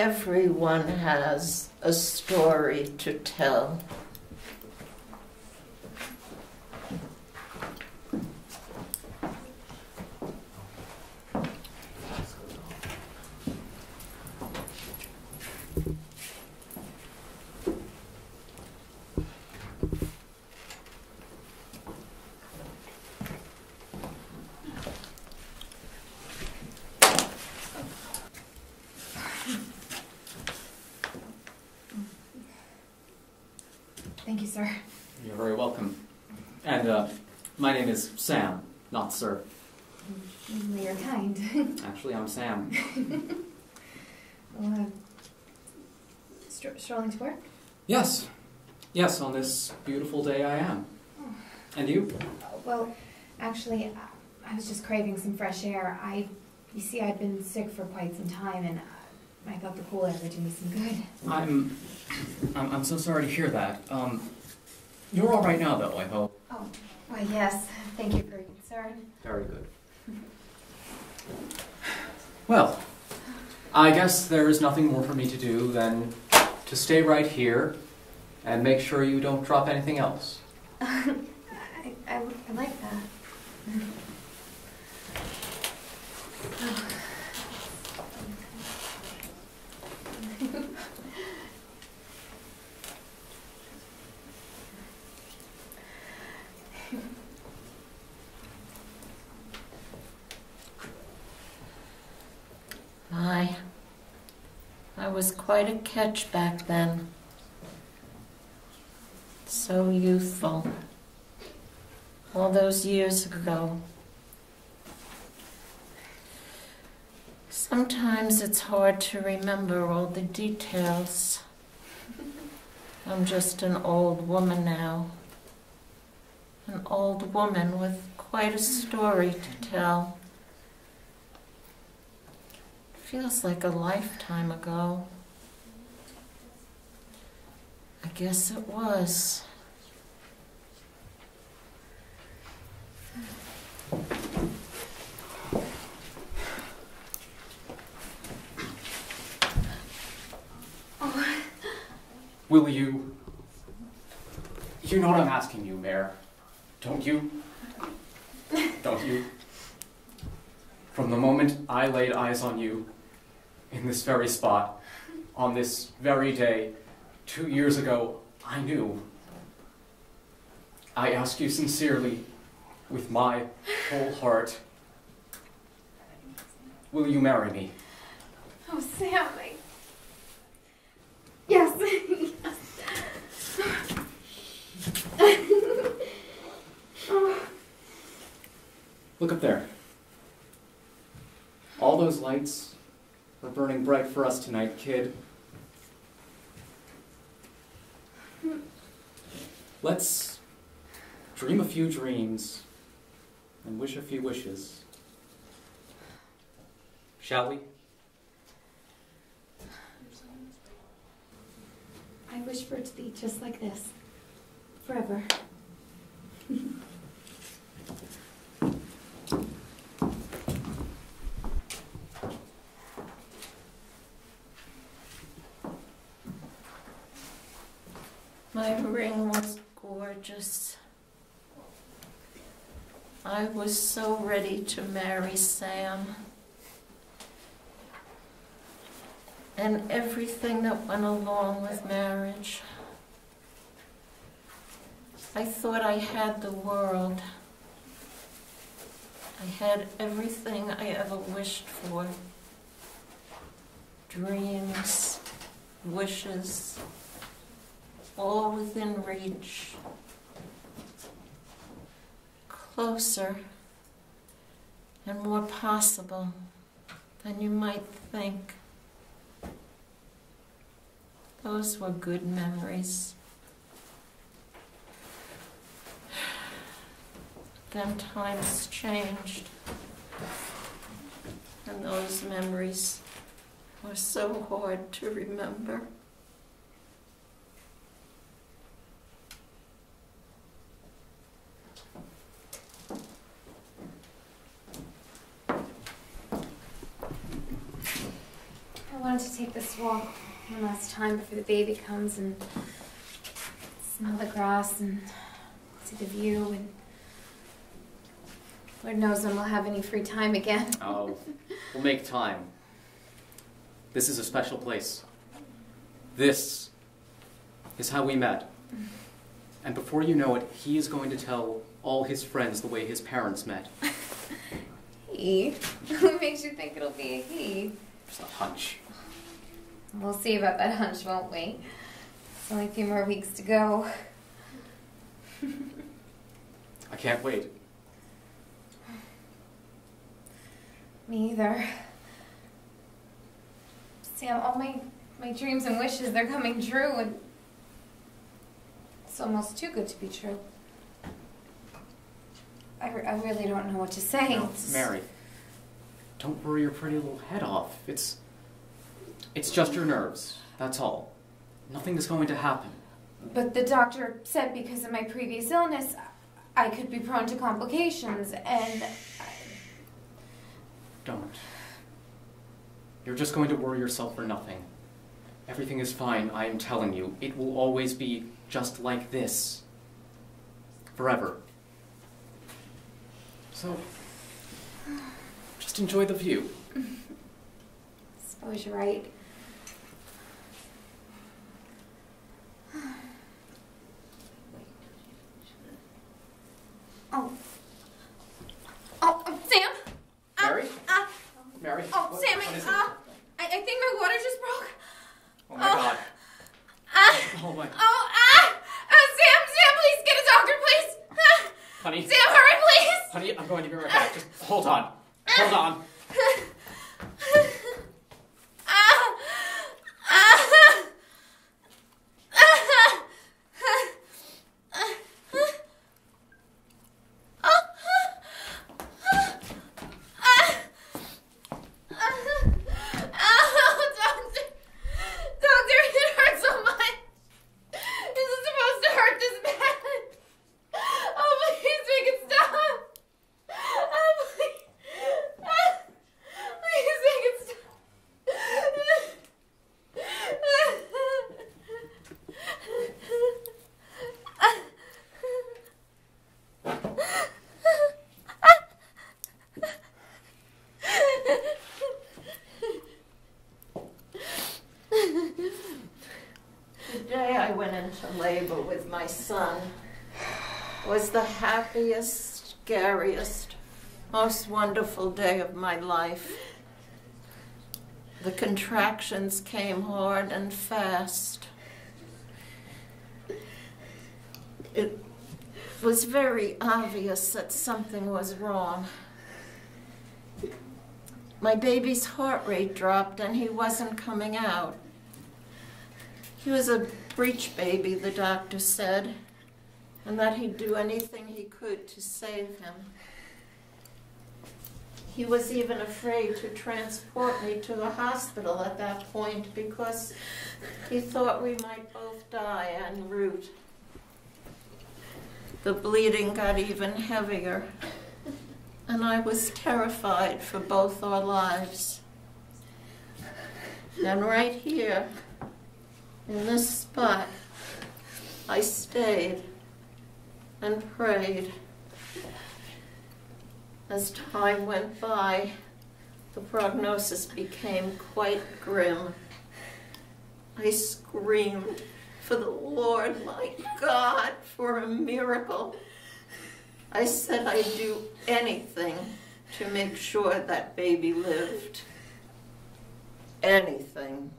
Everyone has a story to tell. Thank you, sir. You're very welcome. And uh, my name is Sam, not Sir. You're kind. Actually, I'm Sam. well, uh, stro- strolling to work? Yes. Yes, on this beautiful day I am. And you? Oh, well, actually, I- I was just craving some fresh air. I, you see, I'd been sick for quite some time, and uh, I thought the cool air would do me some good. I'm, I'm. I'm so sorry to hear that. Um, you're all right now, though. I hope. Oh, why, yes. Thank you for your concern. Very good. Well, I guess there is nothing more for me to do than to stay right here and make sure you don't drop anything else. I, I, I like that. My, I was quite a catch back then. So youthful. All those years ago. Sometimes it's hard to remember all the details. I'm just an old woman now. An old woman with quite a story to tell. Feels like a lifetime ago. I guess it was. Will you? You know what I'm asking you, Mary. Don't you? Don't you? From the moment I laid eyes on you, in this very spot, on this very day, two years ago, I knew. I ask you sincerely, with my whole heart, will you marry me? Oh, Sam, I... Yes. oh, Look up there. All those lights are burning bright for us tonight, kid. Let's dream a few dreams and wish a few wishes. Shall we? I wish for it to be just like this. Forever. My ring was gorgeous. I was so ready to marry Sam. And everything that went along with marriage. I thought I had the world. I had everything I ever wished for. Dreams, wishes, all within reach. Closer and more possible than you might think. Those were good memories. Then times changed. And those memories were so hard to remember. I wanted to take this walk one last time before the baby comes and smell the grass and see the view and Lord knows when we'll have any free time again. Oh, we'll make time. This is a special place. This is how we met. And before you know it, he is going to tell all his friends the way his parents met. He? Who makes you think it'll be a he? Just a hunch. We'll see about that hunch, won't we? It's only a few more weeks to go. I can't wait. Me either. Sam, all my my dreams and wishes they're coming true and it's almost too good to be true. I, re- I really don't know what to say. No, Mary, don't worry your pretty little head off. It's it's just your nerves. That's all. Nothing is going to happen. But the doctor said because of my previous illness, I could be prone to complications and I... Don't. You're just going to worry yourself for nothing. Everything is fine, I am telling you. It will always be just like this. Forever. So, just enjoy the view. I was right. Oh uh, Sam! Ah, Mary? ah, Mary? oh, what- Sam, what is it? ah, I, I think my water just broke. Oh my god. Ah, Oh my. oh, ah! Uh, Sam, Sam, please get a doctor, please! Ah, Honey, Sam, hurry, please! honey, I'm going to be right back. Just hold on. Hold on. Ah! Ah! Ah! Oh, doctor! Doctor, it hurts so much! Is it supposed to hurt this bad? Oh, please make it stop! Oh, please! Ah, Please make it stop! The day I went into labor with my son was the happiest, scariest, most wonderful day of my life. The contractions came hard and fast. It was very obvious that something was wrong. My baby's heart rate dropped and he wasn't coming out. He was a breech baby, the doctor said, and that he'd do anything he could to save him. He was even afraid to transport me to the hospital at that point because he thought we might both die en route. The bleeding got even heavier, and I was terrified for both our lives. And right here, in this spot, I stayed and prayed. As time went by, the prognosis became quite grim. I screamed for the Lord, my God, for a miracle. I said I'd do anything to make sure that baby lived. Anything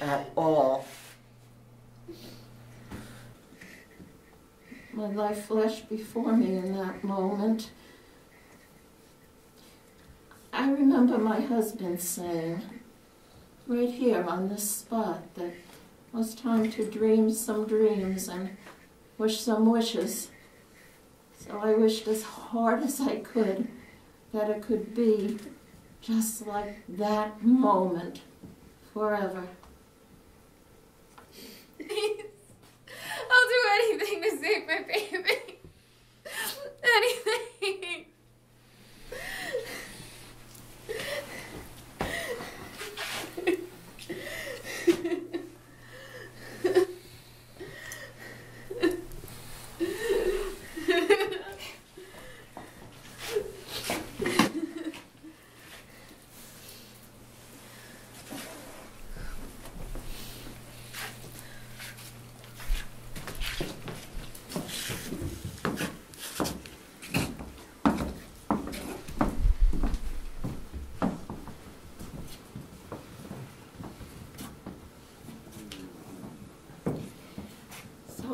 at all. My life flashed before me in that moment. I remember my husband saying, right here on this spot, that it was time to dream some dreams and wish some wishes. So I wished as hard as I could that it could be just like that moment forever. Please. I'll do anything to save my baby. Anything.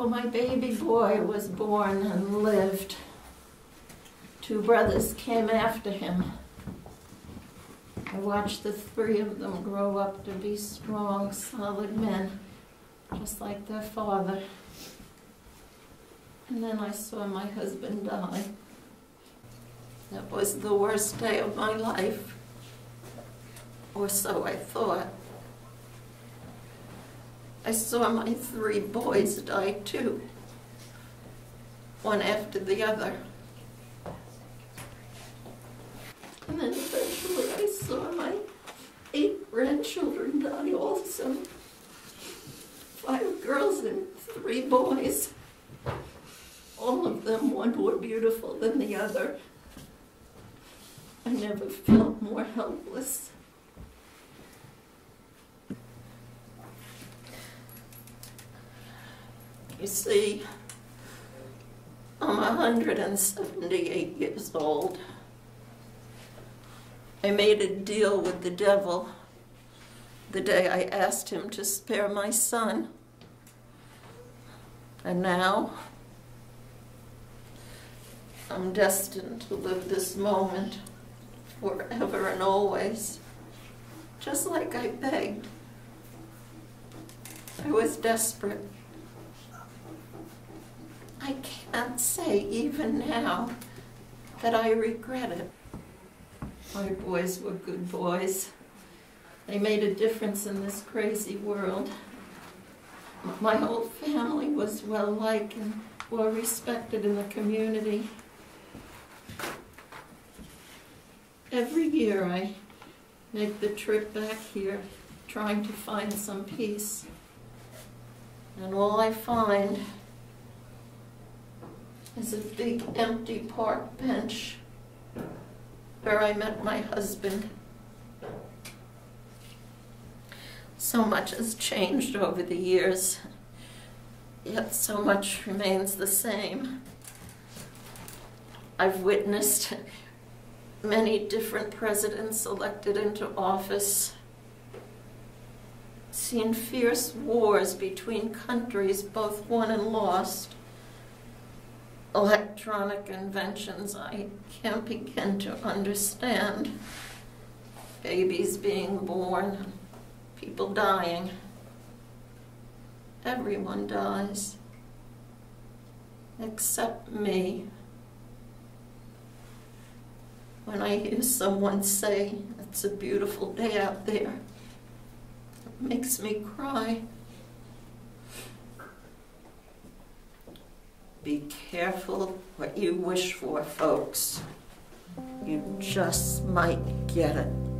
until my baby boy was born and lived. Two brothers came after him. I watched the three of them grow up to be strong, solid men, just like their father. And then I saw my husband die. That was the worst day of my life. Or so I thought. I saw my three boys die too, one after the other. And then eventually I saw my eight grandchildren die also. Five girls and three boys. All of them, one more beautiful than the other. I never felt more helpless. You see, I'm 178 years old. I made a deal with the devil the day I asked him to spare my son. And now, I'm destined to live this moment forever and always, just like I begged. I was desperate. I can't say even now that I regret it. My boys were good boys. They made a difference in this crazy world. My whole family was well liked and well respected in the community. Every year I make the trip back here trying to find some peace. And all I find is a big empty park bench where I met my husband. So much has changed over the years, yet so much remains the same. I've witnessed many different presidents elected into office, seen fierce wars between countries, both won and lost electronic inventions I can't begin to understand. Babies being born, people dying. Everyone dies, except me. When I hear someone say, it's a beautiful day out there, it makes me cry. Be careful what you wish for, folks. You just might get it.